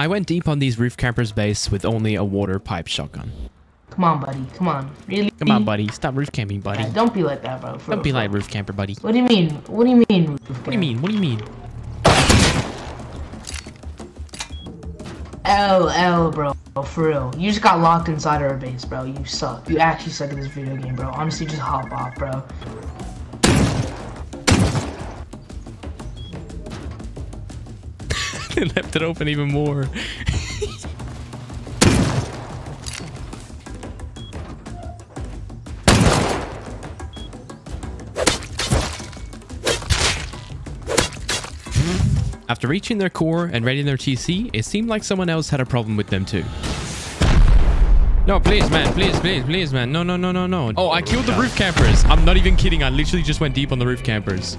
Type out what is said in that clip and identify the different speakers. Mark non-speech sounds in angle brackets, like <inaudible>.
Speaker 1: I went deep on these roof campers base with only a water pipe shotgun.
Speaker 2: Come on, buddy. Come on. Really?
Speaker 1: Come on, buddy. Stop roof camping, buddy.
Speaker 2: Yeah, don't be like that, bro. For
Speaker 1: Don't be like roof camper, buddy.
Speaker 2: What do you mean? What do you mean? What
Speaker 1: What do you mean? What do you mean?
Speaker 2: L L, bro. For real. You just got locked inside our base, bro. You suck. You actually suck at this video game, bro. Honestly, just hop off, bro. <laughs>
Speaker 1: It left it open even more. After reaching their core and raiding their TC, it seemed like someone else had a problem with them too. No, please, man. Please, please, please, man. No, no, no, no, no. Oh, I killed the roof campers. I'm not even kidding. I literally just went deep on the roof campers.